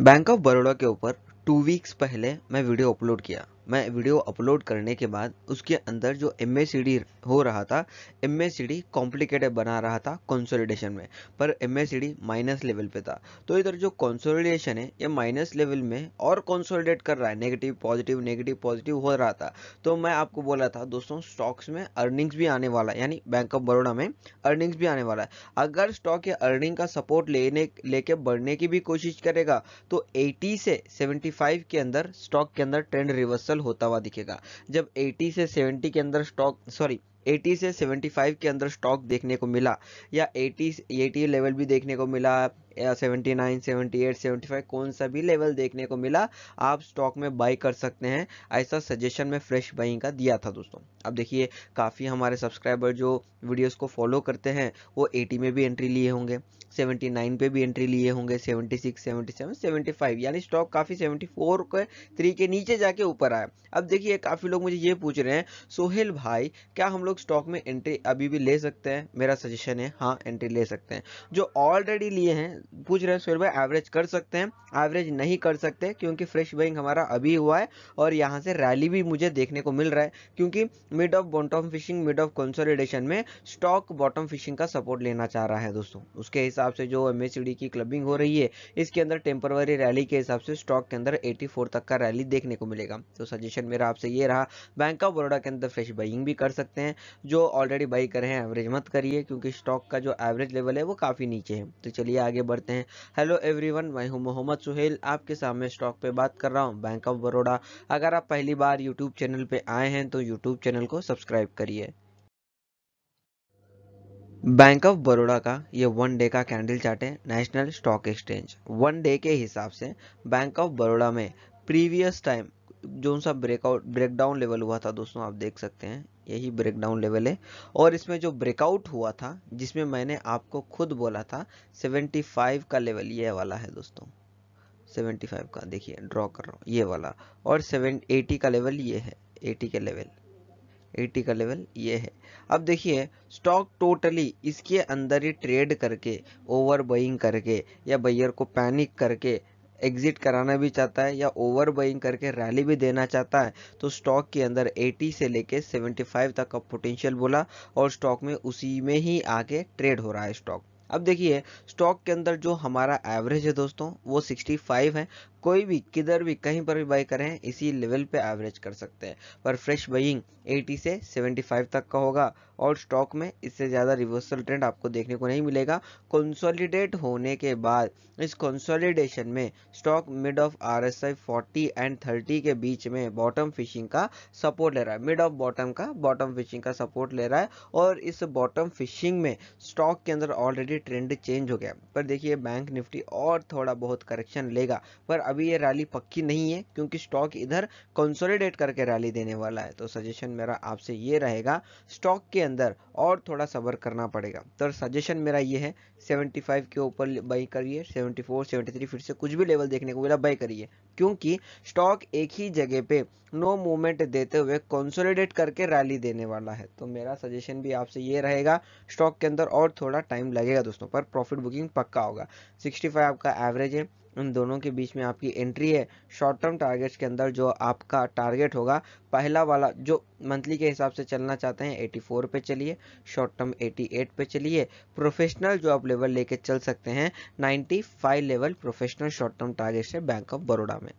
Bank of Baroda के ऊपर two weeks पहले मैं वीडियो अपलोड किया। मैं वीडियो अपलोड करने के बाद उसके अंदर जो एमएसीडी हो रहा था एम कॉम्प्लिकेटेड बना रहा था कंसोलिडेशन में, पर एम माइनस लेवल पे था। तो इधर जो कंसोलिडेशन है, ये माइनस लेवल में और कंसोलिडेट कर रहा है। नेगेटिव पॉजिटिव नेगेटिव पॉजिटिव हो रहा था। तो मैं आपको बोला था, दोस्तों स्टॉक्स में अर्निंग्स भी आने वाला है, यानी बैंक ऑफ़ बड़ौदा में अर्निंग्स भी आने वाला है। अगर स्टॉक या अर्निंग का सपोर्ट लेने, लेके बढ़ने की भी कोशिश करेगा तो एटी से 75 के अंदर स्टॉक के अंदर ट्रेंड रिवर्सल होता हुआ दिखेगा। जब 80 से 70 के अंदर स्टॉक सॉरी 80 से 75 के अंदर स्टॉक देखने को मिला या 80 80 लेवल भी देखने को मिला या 79 78 75 कौन सा भी लेवल देखने को मिला, आप स्टॉक में बाई कर सकते हैं, ऐसा सजेशन में फ्रेश बाइंग का दिया था दोस्तों। अब देखिए, काफ़ी हमारे सब्सक्राइबर जो वीडियोस को फॉलो करते हैं, वो 80 में भी एंट्री लिए होंगे 79 पे भी एंट्री लिए होंगे 76 77 75 यानी स्टॉक काफ़ी 74 के थ्री के नीचे जाके ऊपर आया। अब देखिए, काफ़ी लोग मुझे ये पूछ रहे हैं, सोहेल भाई, क्या हम लोग स्टॉक में एंट्री अभी भी ले सकते हैं? मेरा सजेशन है हाँ एंट्री ले सकते हैं। जो ऑलरेडी लिए हैं पूछ रहे हैं, सोहेल भाई एवरेज कर सकते हैं? एवरेज नहीं कर सकते, क्योंकि फ्रेश बाइंग हमारा अभी हुआ है और यहाँ से रैली भी मुझे देखने को मिल रहा है, क्योंकि mid of bottom fishing mid of consolidation में स्टॉक बॉटम फिशिंग का सपोर्ट लेना चाह रहा है दोस्तों। उसके हिसाब से जो एम की क्लबिंग हो रही है, इसके अंदर टेम्पररी रैली के हिसाब से स्टॉक के अंदर 84 तक का रैली देखने को मिलेगा। तो सजेशन मेरा आपसे ये रहा बैंक ऑफ़ बड़ौदा के अंदर फ्रेश बाइंग भी कर सकते हैं, जो ऑलरेडी बाई करे हैं एवरेज मत करिए, क्योंकि स्टॉक का जो एवरेज लेवल है, वो काफ़ी नीचे है। तो चलिए आगे बढ़ते हैं। हेलो एवरीवन मैं हूँ मोहम्मद सुहेल, आपके सामने स्टॉक पे बात कर रहा हूँ बैंक ऑफ़ बड़ौदा अगर आप पहली बार यूट्यूब चैनल पे आए हैं तो यूट्यूब चैनल को सब्सक्राइब करिए। बैंक ऑफ़ बड़ौदा का ये वन डे का कैंडल चार्ट है national stock exchange one day के हिसाब से बैंक ऑफ़ बड़ौदा में प्रीवियस टाइम जो सा ब्रेकआउट ब्रेकडाउन लेवल हुआ था दोस्तों, आप देख सकते हैं, यही ब्रेकडाउन लेवल है। और इसमें जो ब्रेकआउट हुआ था, जिसमें मैंने आपको खुद बोला था 75 का लेवल ये वाला है दोस्तों। 75 का, देखिए ड्रॉ कर रहा हूँ, ये वाला। और 7 80 का लेवल ये है 80 का लेवल 80 का लेवल ये है। अब देखिए स्टॉक टोटली इसके अंदर ही ट्रेड करके ओवर बइंग करके, या बैयर को पैनिक करके एग्जिट कराना भी चाहता है या ओवर बाइंग करके रैली भी देना चाहता है तो स्टॉक के अंदर 80 से लेके 75 तक का पोटेंशियल बोला और स्टॉक में उसी में ही आगे ट्रेड हो रहा है स्टॉक। अब देखिए, स्टॉक के अंदर जो हमारा एवरेज है दोस्तों, वो 65 है। कोई भी, किधर भी, कहीं पर भी बाई करें, इसी लेवल पे एवरेज कर सकते हैं। पर फ्रेश बाइंग 80 से 75 तक का होगा। और स्टॉक में इससे ज़्यादा रिवर्सल ट्रेंड आपको देखने को नहीं मिलेगा। कंसोलिडेट होने के बाद, इस कंसोलिडेशन में stock mid of R S I forty and thirty के बीच में बॉटम फिशिंग का सपोर्ट ले रहा है। मिड ऑफ़ बॉटम का बॉटम फिशिंग का सपोर्ट ले रहा है और इस बॉटम फिशिंग में स्टॉक के अंदर ऑलरेडी ट्रेंड चेंज हो गया। पर देखिए बैंक निफ्टी और थोड़ा बहुत करेक्शन लेगा, पर अभी ये रैली पक्की नहीं है, क्योंकि स्टॉक इधर कंसोलिडेट करके रैली देने वाला है। तो सजेशन मेरा आपसे ये रहेगा स्टॉक के अंदर और थोड़ा सबर करना पड़ेगा। तो सजेशन मेरा ये है 75 के ऊपर बाई करिए 74 73 फिर से कुछ भी लेवल देखने को मिला बाई करिए। क्योंकि स्टॉक एक ही जगह पे नो मूवमेंट देते हुए कंसोलिडेट करके रैली देने वाला है। तो मेरा सजेशन भी आपसे ये रहेगा, स्टॉक के अंदर और थोड़ा टाइम लगेगा दोस्तों, पर प्रॉफिट बुकिंग पक्का होगा। 65 आपका एवरेज है, उन दोनों के बीच में आपकी एंट्री है शॉर्ट टर्म टारगेट्स के अंदर जो आपका टारगेट होगा, पहला वाला जो मंथली के हिसाब से चलना चाहते हैं 84 पे चलिए शॉर्ट टर्म 88 पे चलिए, प्रोफेशनल जो आप लेवल लेके चल सकते हैं 95 level professional short term targets है बैंक ऑफ़ बड़ौदा में।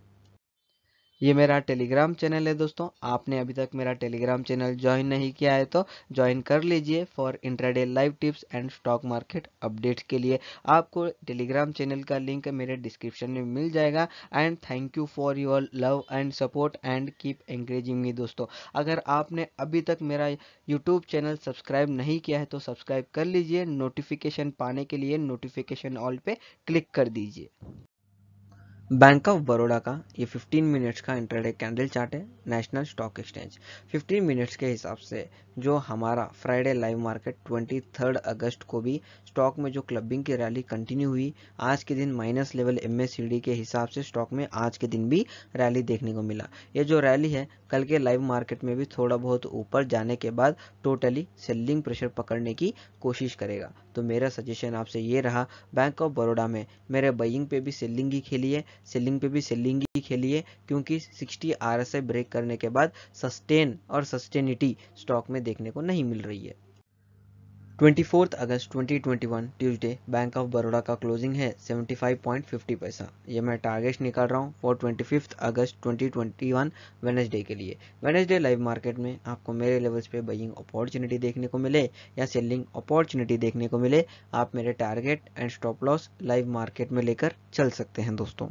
ये मेरा टेलीग्राम चैनल है दोस्तों। आपने अभी तक मेरा टेलीग्राम चैनल ज्वाइन नहीं किया है तो ज्वाइन कर लीजिए for intraday live tips and stock market updates के लिए। आपको टेलीग्राम चैनल का लिंक मेरे डिस्क्रिप्शन में मिल जाएगा। And thank you for your love and support and keep encouraging me दोस्तों। अगर आपने अभी तक मेरा यूट्यूब चैनल सब्सक्राइब नहीं किया है तो सब्सक्राइब कर लीजिए। नोटिफिकेशन पाने के लिए नोटिफिकेशन ऑल पे क्लिक कर दीजिए। बैंक ऑफ़ बड़ौदा का ये 15 मिनट्स का इंटरडे कैंडल चार्ट है नेशनल स्टॉक एक्सचेंज 15 मिनट्स के हिसाब से जो हमारा फ्राइडे लाइव मार्केट 23 अगस्त को भी स्टॉक में जो क्लबिंग की रैली कंटिन्यू हुई, आज के दिन माइनस लेवल एम के हिसाब से स्टॉक में आज के दिन भी रैली देखने को मिला। ये जो रैली है, कल के लाइव मार्केट में भी थोड़ा बहुत ऊपर जाने के बाद टोटली सेलिंग प्रेशर पकड़ने की कोशिश करेगा। तो मेरा सजेशन आपसे ये रहा बैंक ऑफ़ बड़ौदा में मेरे बइंग पे भी सेलिंग ही खेली है सेलिंग पे भी सेलिंग ही खेली है क्योंकि 60 आर ब्रेक करने के बाद सस्टेन और सस्टेनिटी स्टॉक में देखने को नहीं मिल रही है। Twenty fourth August 2021 Tuesday, bank of Baroda का क्लोजिंग है 75.50 पैसा। ये मैं टारगेट निकाल रहा हूँ for twenty fifth August 2021 Wednesday के लिए। वेनेसडे लाइव मार्केट में आपको मेरे लेवल्स पे बाइंग अपॉर्चुनिटी देखने को मिले या सेलिंग अपॉर्चुनिटी देखने को मिले, आप मेरे target and stop loss live market में लेकर चल सकते हैं दोस्तों।